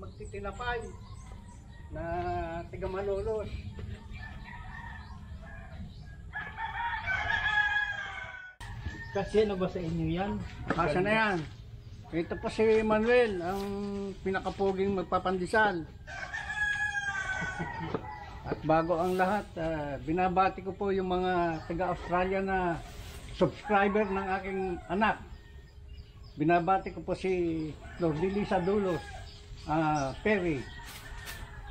magtitinapay na tiga Malolos. Kasi ano ba sa inyo yan? Asa na yan? Ito po si Manuel, ang pinakapuging magpapandesal. At bago ang lahat, ah, binabati ko po yung mga taga-Australia na subscriber ng aking anak. Binabati ko po si Lordilisa Dulos, ah, Perry.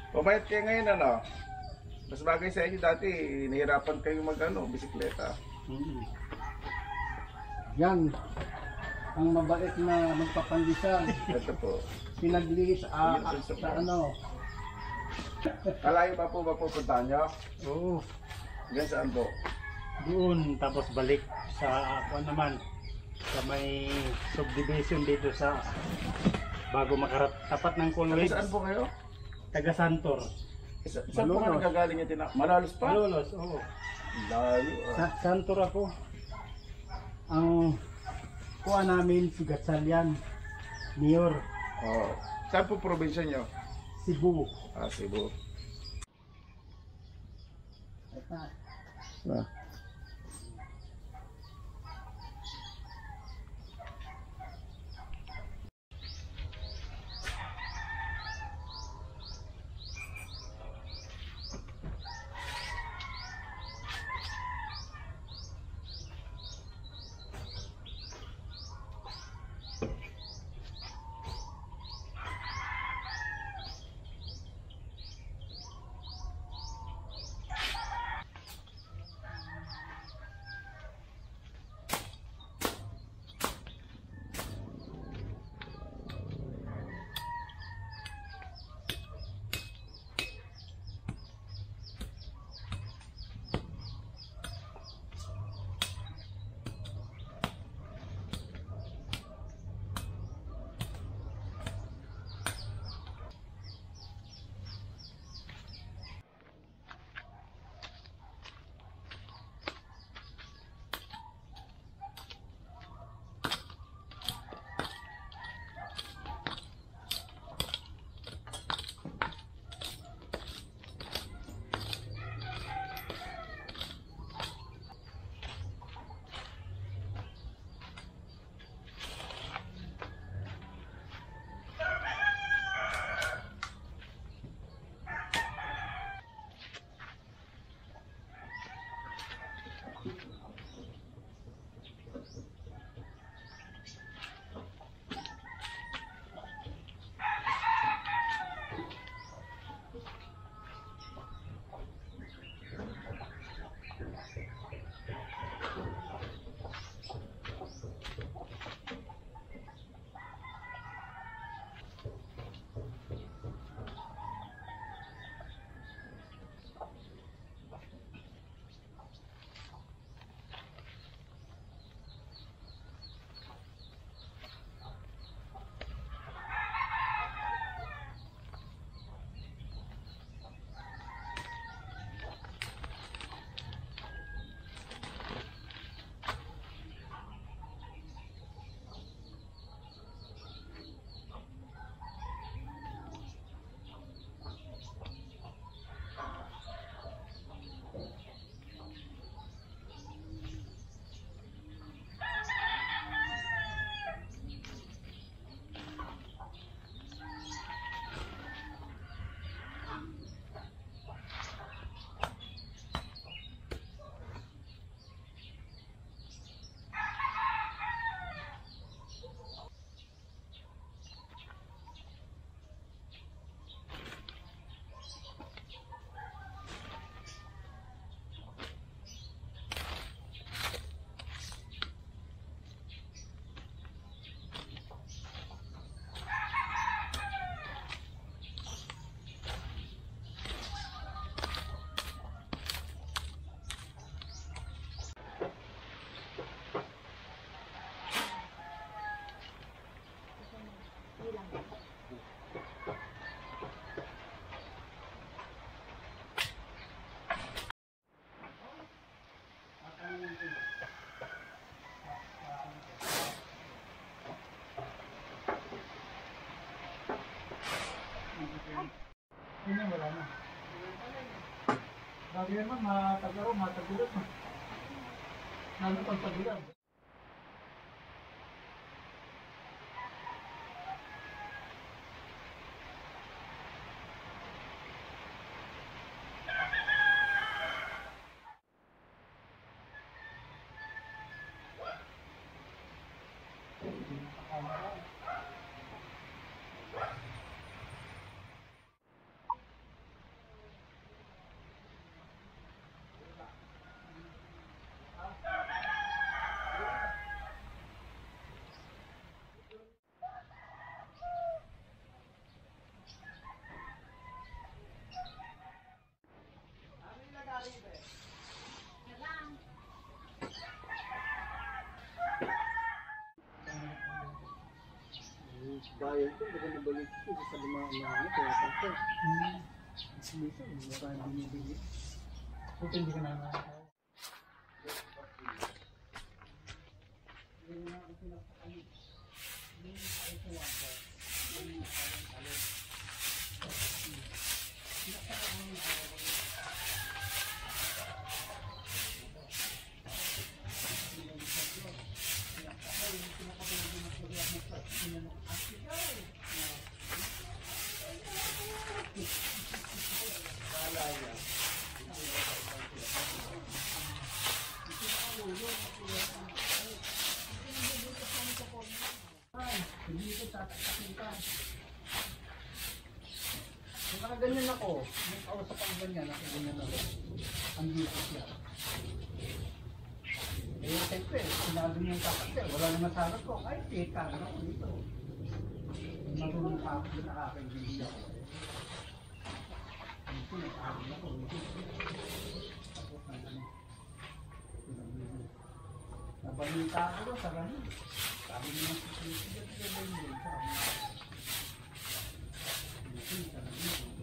Pumayat kayo ngayon ano? Mas bagay sa inyo dati, nahirapan kayo mag ano, bisikleta. Mm. Yan, ang mabait na magpapandesal. Ito po. Pinagliis ah, ah, sa ano. Kalayo pa po ba pupuntahan nyo? Oo. Diyan saan po? Doon, tapos balik sa ako naman sa may subdivision dito sa bago makarap tapat ng Taga Colway, saan po kayo? taga Santor. Isa, saan po Malolos. ka nagagaling yung tinak? Malalos pa? Malolos, oo. Layo ah. Sa Santor ako. Ang kuha namin si Gatsalyan, Mayor, Oh. Saan po probinsya nyo? Cebu. Ah, Cebu. Ito. Ah. Yun yan, wala na. Sabi naman, matagaro, matagulot. Lalo pang tagulan. Bayan ko, baka nabalik ko sa dumaan na ano, kaya kasi. Dito, marami binibili. Buti hindi ka na Kung nakaganyan ako, may kausap ang ganyan, nakaganyan ako. Ang dito siya. Eh, siyempre, sinabi niya yung kakasel, wala naman sa harap ko. Ay, tita, ano ako dito. Marunong pa ako na nakakaibigin ako. Dito, nag-aaral ako. Tapos na ano. pinabili. Nabalita ako sa ganun. Sabi niya, sabi niya, sabi niya, sabi niya.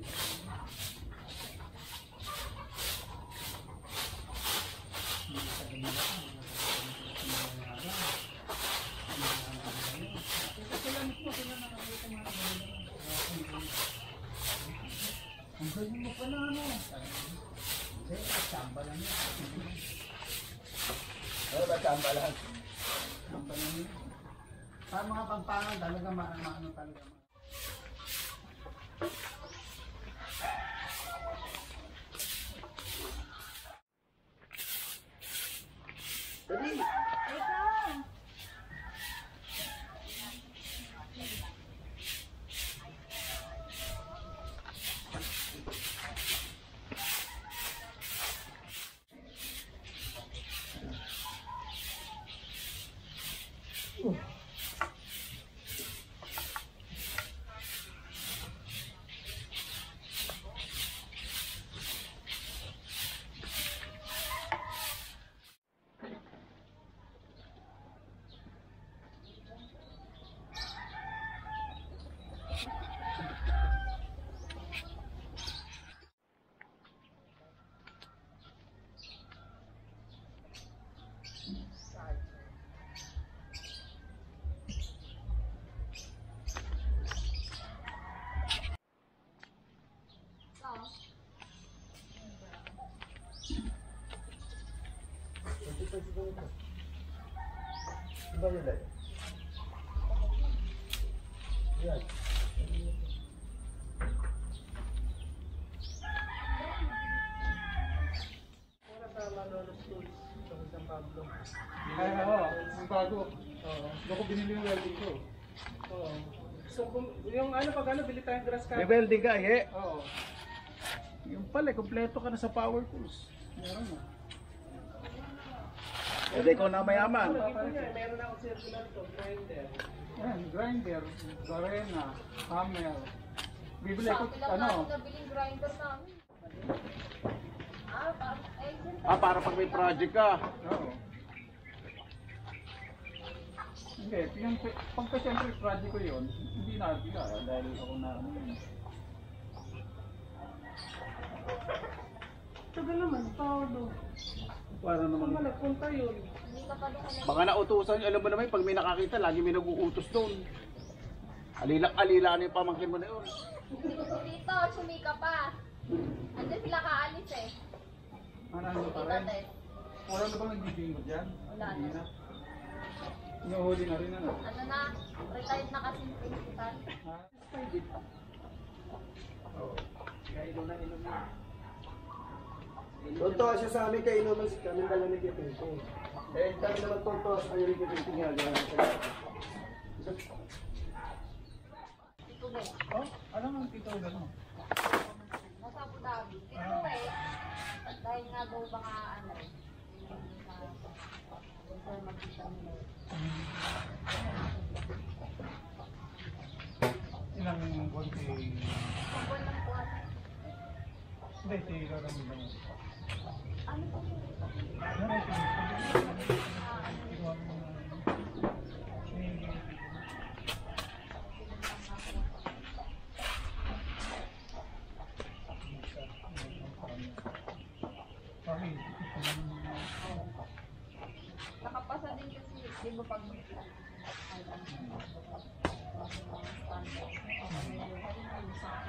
Ang galing mo pala ano. Hindi, tsamba lang yun. Lang yun. Sa mga pampangan talaga ma- maano talaga. Dali! Ano yun eh? Yan. Ay, oo. Ang bago. Oo. Doon ko binili yung welding ko. Oo. So, kung, yung ano pag ano, bili tayong grass May cutter. welding ka eh. Oo. Yung pala, kompleto ka na sa power tools. Meron na. Hindi ko na mayaman. Meron na ako circular to, grinder. Yan, grinder, garena, hammer. Bibili ko, ano, Nabiling grinder namin. Ah, eh, Ah, para pag may project ka. Oo. Hindi, yung pagka siyempre project ko yun, hindi na bila dahil ako na ano yun. Tagal naman, todo. Para Saan naman. ba nagpunta yun? pa. Baka nautusan, alam mo naman, pag may nakakita, lagi may nag-uutos doon. Alila, alila na yung pamangkin mo na yun. Dito, sumika pa. Andiyan sila kaalis eh. Marami pa Tita rin. Wala na bang nagbibingo dyan? Wala Hindi na. na. Inuhuli na rin ano. Ano na, retired na kasi yung principal. Ha? Oo. Kaya ilo na ilo na. Tuntua siya sa amin kay inuman si kami dala ni Kipinto. Eh, kami naman tuntua sa kanya ni Kipinto nga. Ito eh. Oh, alam mo tito gano'n. Nasa Abu Dhabi. Ito eh. Dahil nga daw baka ano. Ito magkita nila. Ilang buwan si... Kumpul ng kuwan. Hindi, si Lola mo ba? Ano po? Meron si... Kinuha mo na... Si... Sorry. Nakapasa din kasi, di ba pag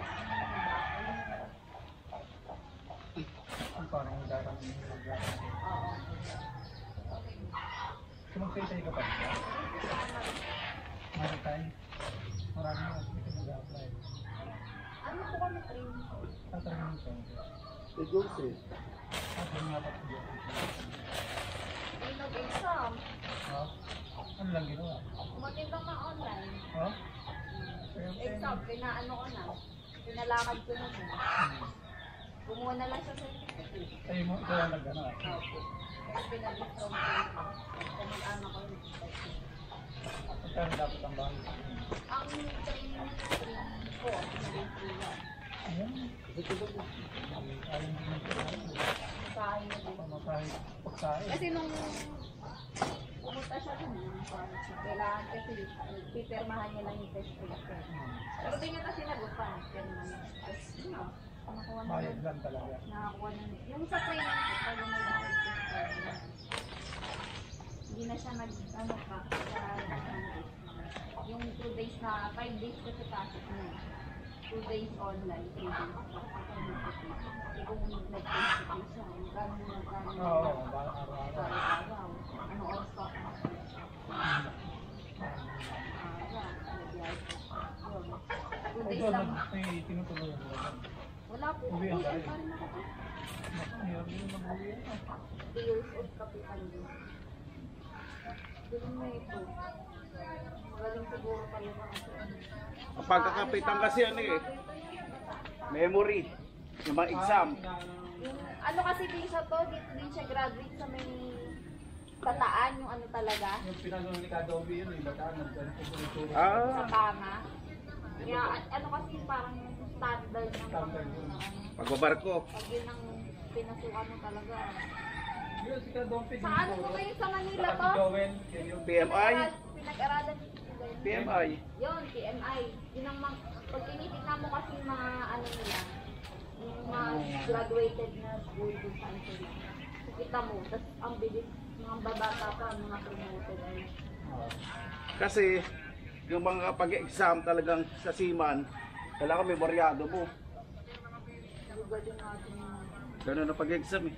Ang parang darang Sumagsay ka pa. Maritime. Marami na dito mag-apply. Ano po kami train? Tatanungin ko. Dulce. At yung nga pa po dyan. Train nag-exam. Ha? Ano lang ginawa? Umatin lang na online. Ha? Exam, pinaano ko na. Pinalakad ko na po. Kumuha na lang sa Sa'yo mo, ikaw ang nag-ano. Magkano dapat ang bahay? Ang training train ko. Ayan. Kasi nung pumunta siya dun, kailangan kasi pipirmahan niya lang yung test paper. Pero niya kasi nagupan. Tapos yun, nakakuha na Bayad lang talaga. nakakuha na. Yung sa training ko, pag test paper, hindi na siya nag, ano pa, sa yung 2 days na, 5 days kasi pasok na eh. 2 days online, 3 days pa. Kasi kung nag-test paper siya, magkano magkano Oo, araw-araw. araw-araw. Ano oras pa? Araw. Nagbiyahe pa. Yun. Two days Ito, lang. may tinutulungan mo? Wala po. Uwi ang ako. Mahirap din mag-uwi yan. 3 years na ito. Galing siguro pala kasi. Ang pagkakapitan kasi ano eh, memory, yung mga exam. Yung, ano kasi din siya to, dito din siya graduate sa may tataan, yung ano talaga, Yung pinagano ni Kadobi yun, yung bataan, nagtutulong. sa Ah, tama. Kaya ano kasi parang standard ng Standard yun. ano, pagbabarko. pag yun ang pinasukan mo talaga. Yun. Sa ano mo kayo sa Manila to? yun PMI, Pinag-aralan yun? PMI. Yun, PMI. Yun ang mga, pag tinitignan mo kasi mga ano nila, yung mga graduated na school kung saan sila. Kita mo, tapos ang bilis, mga babata pa, mga promoted. Ano. Kasi yung mga pag-exam talagang sa Siman, kailangan may memoryado mo. Ganun ang pag-exam eh.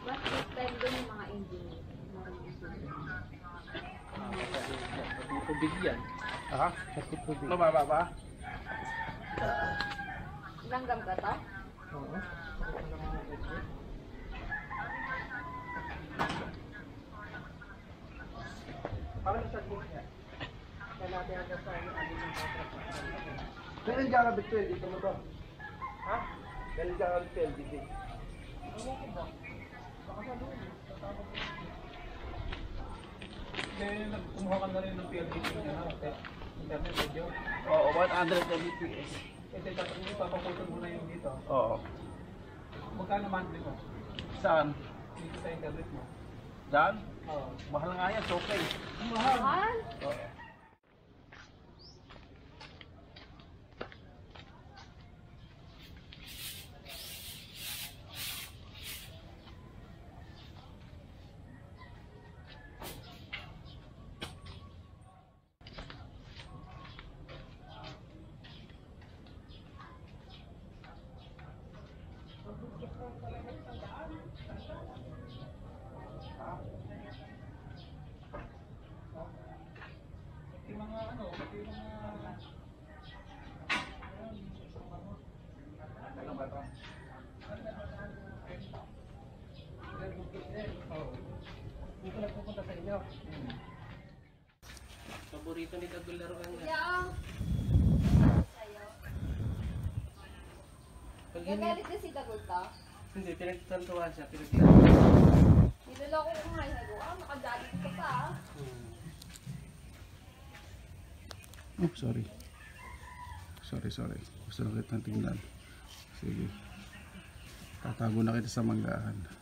But this time doon yung mga engineer. tubig yan. Ha? Sakit tubig. Mababa ba? Langgam ka to? Oo. Parang sa group niya. Kaya natin ang sa ano contract. Kailan dyan ka Victor? Dito mo to. Ha? Kailan dyan ka Victor? Dito. Kaya nag kumuha ka na rin ng PLDT na na. Internet video. Oo, 100 Mbps. Ito dapat hindi papaputol mo na yung dito. Oo. Magkano monthly mo? Saan? Dito sa internet mo. Diyan? Oo. Mahal nga yan, okay. Mahal? Mahal? Oo. Thank you. Paborito ni Dagol laruan niya. Yeah. Sa'yo. Pag hindi, Gagalit na si Dagol ka. hindi, pinagtantuan siya, pinagtantuan. Niloloko ko nga yung nagawa. Ah, makagalit ka pa ah. Oh, sorry. Sorry, sorry. Gusto lang kitang tingnan. Sige. Tatago na kita sa manggahan.